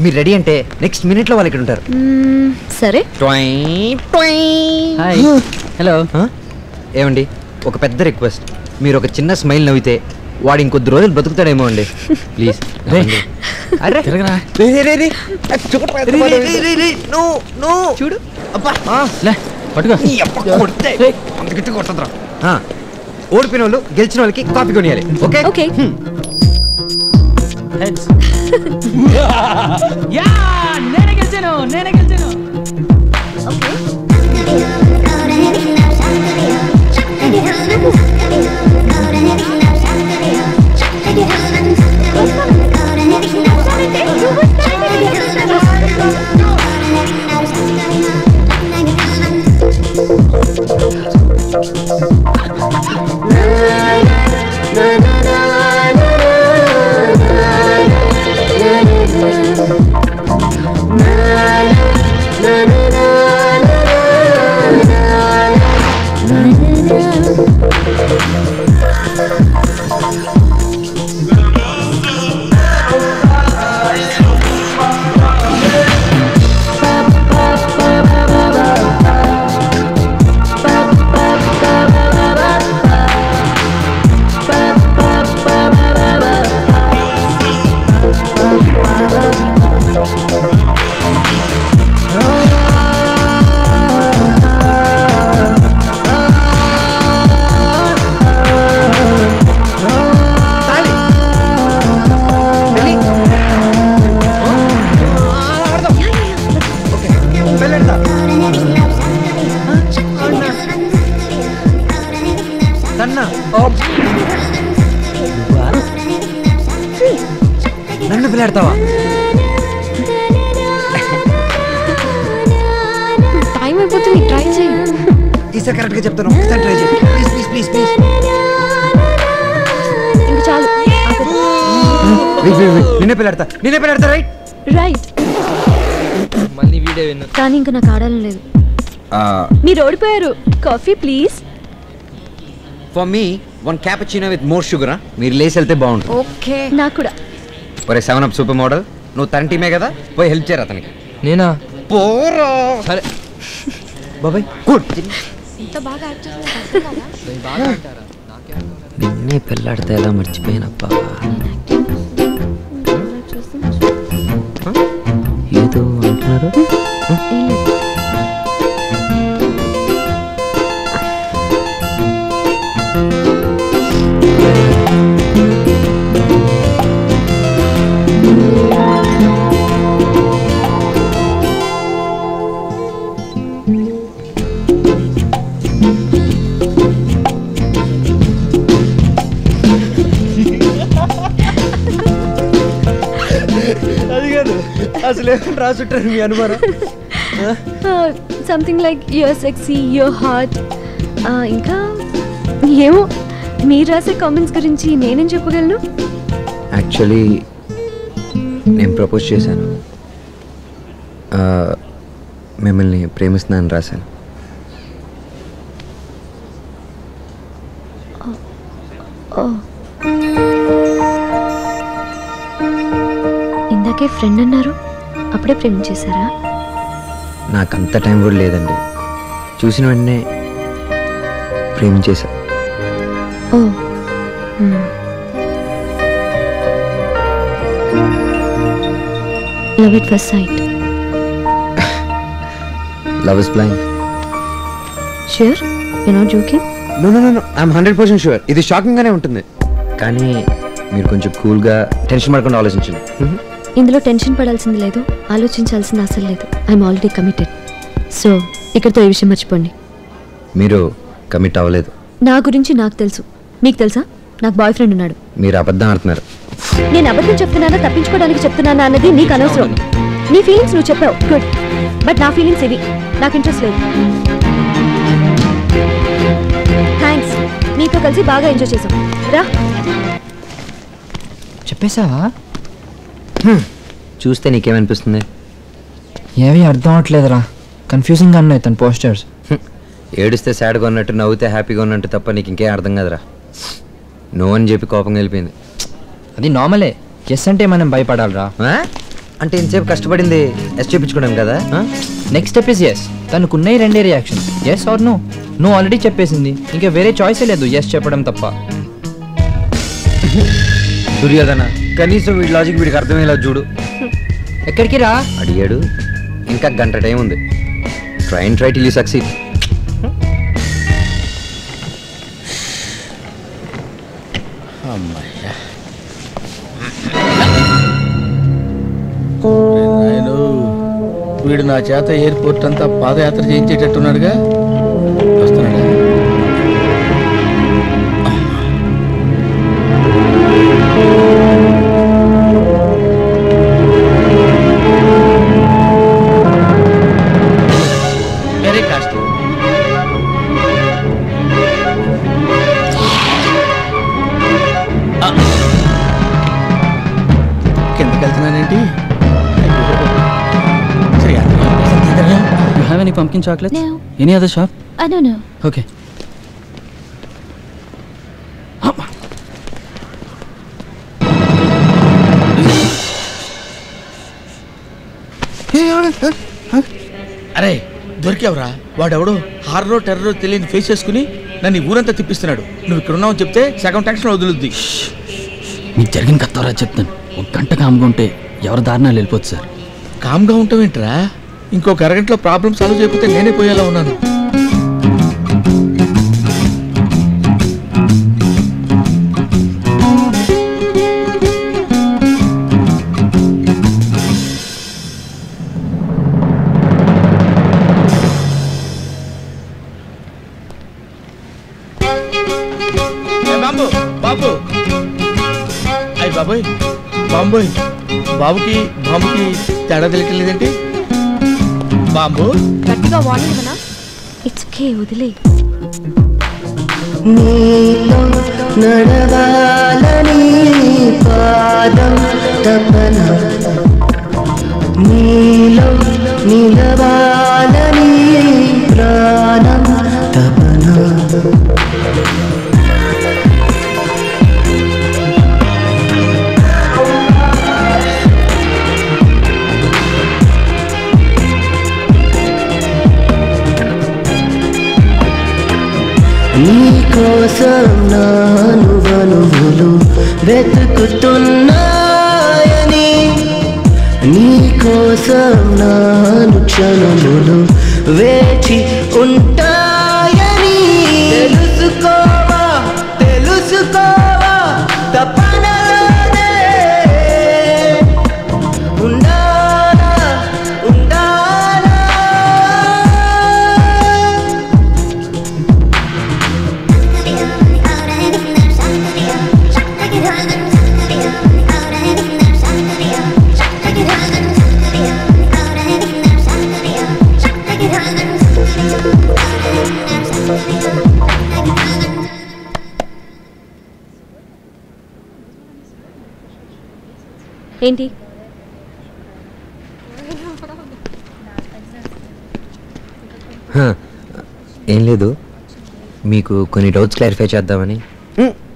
మీరు రెడీ అంటే నెక్స్ట్ మినిట్లో వాళ్ళు ఇక్కడ ఉంటారు. సరే. హాయ్. హలో? ఏమండి? ఒక పెద్ద రిక్వెస్ట్. మీరు ఒక చిన్న స్మైల్ నవ్వితే వాడు ఇంకొద్ది రోజులు బతుకుతాడేమో అండి. ప్లీజ్ అరే. చూడు లే ఓడిపోయిన వాళ్ళు గెలిచిన వాళ్ళకి కాపీ కొనియాలి. ఓకే? ఓకే. హెడ్స్ యా నేనే గెలిచాను నేనే గెలిచాను తాళి. పిల్లాడతావా టైం అయిపోతుంది ట్రై చేయి. ఈసారి కరెక్ట్గా చెప్తాను ఒకసారి ట్రై చేయి. ప్లీజ్ ప్లీజ్ ప్లీజ్ ప్లీజ్ ఇంక చాలు. నిన్నే పిల్లాడతా నిన్నే పిల్లాడతా రైట్ రైట్ మళ్ళీ వీడియో విన్ను. కానీ ఇంకా నాకు ఆడాలని లేదు. మీరు ఓడిపోయారు. Coffee please for me one cappuccino with more sugar మీరు లేసి వెళ్తే బాగుంటుంది. ఓకే నాకు కూడా. ఒరే సెవెన్ అప్ సూపర్ మోడల్. నువ్వు తన టీమే కదా? పోయి హెల్ప్ చేయరు అతనికి? నేనా? పోరా. సరే. బాబాయ్. గుడ్. నిన్నే పిల్లాడితే ఎలా మర్చిపోయినప్పా ఏదో అంటున్నారు? అసలు ఏమని రాసుంటారు మీ అనుమానం. Something like your sexy your heart ఇంకా ఏమో మీరు రాసే కామెంట్స్ గురించి నేనేం చెప్పగలను? యాక్చువల్లీ నేను ప్రపోజ్ చేశాను. మిమ్మల్ని ప్రేమిస్తున్నాను రాశాను. ఇందాకే ఫ్రెండ్ అన్నారు. అప్పుడే ప్రేమించేశారా? నాకు అంత టైం కూడా లేదండి. చూసిన వెంటనే ప్రేమించేశా. ఓ. Love it first sight love is blind sure you not joking no no no I'm hundred percent sure ఇది షాకింగ్గానే ఉంటుంది. కానీ మీరు కొంచెం కూల్గా టెన్షన్ పడకుండా ఆలోచించండి. ఇందులో టెన్షన్ పడాల్సింది లేదు ఆలోచించాల్సింది అసలు లేదు. ఐఎమ్ ఆల్రెడీ కమిటెడ్ సో ఇక్కడితో ఈ విషయం మర్చిపోండి. మీరు కమిట్ అవ్వలేదు. నా గురించి నాకు తెలుసు. మీకు తెలుసా? నాకు బాయ్ ఫ్రెండ్ ఉన్నాడు. మీరు అబద్ధం ఆడుతున్నారు. నేను అబద్ధం చెప్తున్నానా తప్పించుకోవడానికి చెప్తున్నానా అన్నది నీకు అనవసరం. నీ ఫీలింగ్స్ నువ్వు చెప్పావు. గుడ్ బట్ నా ఫీలింగ్స్ ఇవి. నాకు ఇంట్రెస్ట్ లేదు. థ్యాంక్స్ నీతో కలిసి బాగా ఎంజాయ్ చేసాం రా. చెప్పేశావా? చూస్తే నీకేమనిపిస్తుంది? ఏమీ అర్థం అవట్లేదురా. కన్ఫ్యూజింగ్గా ఉన్నాయి తన పోస్టర్స్. ఏడిస్తే సాడ్గా ఉన్నట్టు నవ్వుతే హ్యాపీగా ఉన్నట్టు తప్ప నీకు ఇంకేం అర్థం కదరా. నో అని చెప్పి కోపంగా వెళ్ళిపోయింది అది నార్మలే ఎస్ అంటే మనం భయపడాలిరా? అంటే ఇంతసేపు కష్టపడింది ఎస్ చూపించుకోవడం కదా? నెక్స్ట్ స్టెప్ ఇస్ ఎస్ తనకున్నాయి రెండే రియాక్షన్ ఎస్ ఆర్ నో నువ్వు ఆల్రెడీ చెప్పేసింది. ఇంకా వేరే చాయిసే లేదు ఎస్ చెప్పడం తప్ప. దుర్యోధన కనీసం వీడి లాజిక్ వీడికి అర్థమయ్యేలా చూడు. ఎక్కడికి రా? అడిగాడు. ఇంకా గంట టైం ఉంది. Try and try till you succeed అమ్మయ్యా. వీడు నా చేత ఎయిర్పోర్ట్ అంతా పాదయాత్ర చేయించేటట్టున్నాడుగా. వస్తున్నాడా? You have any pumpkin chocolates? No. Any other shop? I don't know. Okay. అరే దొరికావురా వాడెవడో హారరో టెర్రరో తెలియని ఫేస్ చేసుకుని నన్ను ఈ ఊరంతా తిప్పిస్తున్నాడు నువ్వు ఇక్కడ ఉన్నావు చెప్తే సగం టెన్షన్ వదులుద్ది మీకు జరిగిన కత్తవరా చెప్తాను ఒక గంట కామ్గా ఉంటే ఎవరి దారినా వెళ్ళిపోవచ్చు సార్ కామ్గా ఉంటావేంట్రా ఇంకొక అరగంటలో ప్రాబ్లం సాల్వ్ చేయకపోతే నేనే పోయేలా ఉన్నాను. బాబు. అయ్యి బాబోయ్ బాంబోయ్. బాబుకి బాబుకి తేడా తెలియట్లేదేంటి? బాంబు. గట్టిగా వార్నింగ్ ఇవ్వనా? ఇట్స్ ఓకే వదిలే. నడవాలని పాదం తపన. నీలో నిలవాలని ప్రాణం తపన. నీకోసం నానువనువులు వెతుకుతున్నాయని. నీకోసం నాను క్షణములు వేచి ఉంటా ఏంటి? హ, ఏం లేదు. మీకు కొన్ని డౌట్స్ క్లారిఫై చేద్దామని.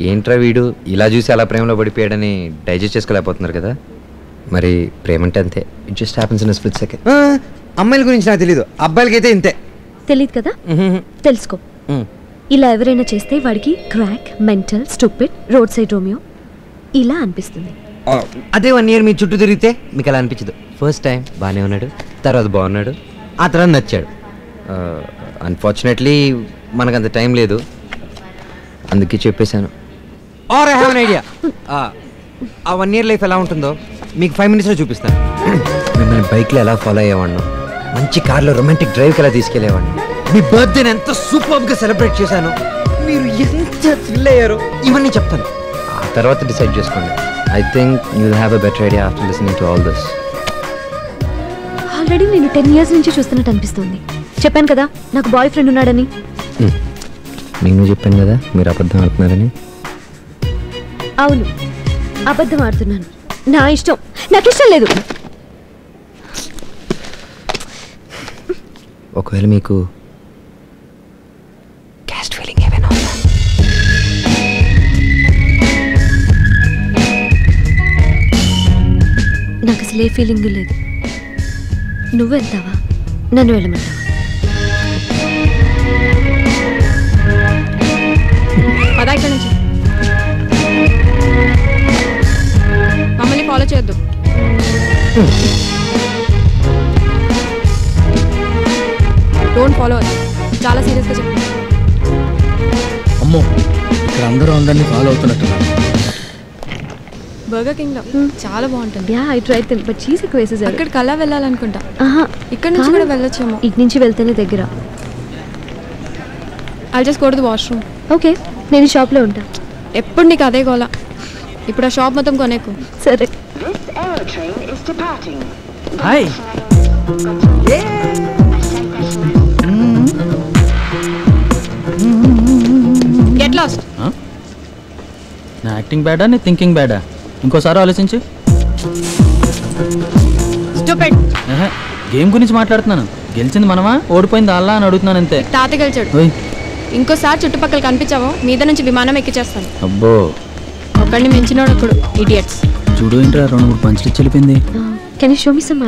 ఏంట్రా వీడు? ఇలా చూసి అలా ప్రేమలో పడిపోయాడని డైజెస్ట్ చేసుకోలేకపోతున్నారు కదా. మరి ప్రేమ అంటే అంతే it just happens in split second అమ్మాయిల గురించి నాకు తెలియదు అబ్బాయిలకైతే ఇంతే. తెలియదు కదా? తెలుసుకో. ఇలా ఎవరైనా చేస్తే వాడికి crack mental stupid road side Romeo ఇలా అనిపిస్తుంది. అదే వన్ ఇయర్ మీ చుట్టూ తిరిగితే మీకు అలా అనిపించదు. ఫస్ట్ టైం బాగానే ఉన్నాడు తర్వాత బాగున్నాడు ఆ తర్వాత నచ్చాడు. అన్ఫార్చునేట్లీ మనకు అంత టైం లేదు. అందుకే చెప్పేశాను. Or I have an idea ఆ వన్ ఇయర్ లైఫ్ ఎలా ఉంటుందో మీకు ఫైవ్ మినిట్స్లో చూపిస్తాను. మిమ్మల్ని బైక్లో ఎలా ఫాలో అయ్యేవాడిను మంచి కార్లో రొమాంటిక్ డ్రైవ్కి ఎలా తీసుకెళ్ళేవాడిని. మీ బర్త్డేని ఎంత సూపర్గా సెలబ్రేట్ చేశాను మీరు ఎంత థ్రిల్ అయ్యారో ఇవన్నీ చెప్తాను. ఆ తర్వాత డిసైడ్ చేసుకోండి. I think you have a better idea after listening to all this already నేను టెన్ ఇయర్స్ నుంచి చూస్తున్నట్టు అనిపిస్తుంది. చెప్పాను కదా నాకు బాయ్ ఫ్రెండ్ ఉన్నాడని. నేను చెప్పాను కదా మీరు అబద్ధం ఆడుతున్నారని. అవును అబద్ధం ఆడుతున్నాను. నా ఇష్టం. నాకు ఇష్టం లేదు. ఒకవేళ మీకు క్యాస్ట్ ఫీలింగ్ అసలు ఏ ఫీలింగ్ లేదు. నువ్వు వెళ్తావా? నన్ను వెళ్ళమంటావా? పదా ఇక్కడ నుంచి. మమ్మల్ని ఫాలో చేయొద్దు. డోంట్ ఫాలో చాలా సీరియస్గా చెప్పండి అమ్మో ఇక్కడ అందరూ అందరినీ ఫాలో అవుతున్నట్టున్నారు. బర్గర్ కింగ్లో చాలా బాగుంటుంది. Yeah I try thing but cheese ఎక్కువ వేసేసారు. అక్కడికి అలా వెళ్ళాలనుకుంటా. ఆహా ఇక్కడ నుంచి కూడా వెళ్ళొచ్చేమో. ఇటు నుంచి వెళ్తేనే దగ్గర. అది జస్ట్ కొడదు వాష్రూమ్ ఓకే నేను ఈ షాప్లో ఉంటా. ఎప్పుడు నీకు అదే గోల? ఇప్పుడు ఆ షాప్ మొత్తం కొనేకు. సరే. హాయ్ గెట్ లాస్ట్ నా యాక్టింగ్ బ్యాడా నీ థింకింగ్ బ్యాడా ఇంకోసారి ఆలోచించు. గేమ్ గురించి మాట్లాడుతున్నాను. గెలిచింది మనమా? ఓడిపోయింది అల్లా అని అడుగుతున్నాను అంతే. తాత గెలిచాడు. ఇంకోసారి చుట్టుపక్కల కనిపించావో మీద నుంచి విమానం ఎక్కిచేస్తాను అబ్బో. ఒకడిని మించినోడు ఒకడు ఇడియట్స్. చూడు ఏంట్రా రెండు మూడు పంచులు వెళ్ళిపోయింది. Can you show me some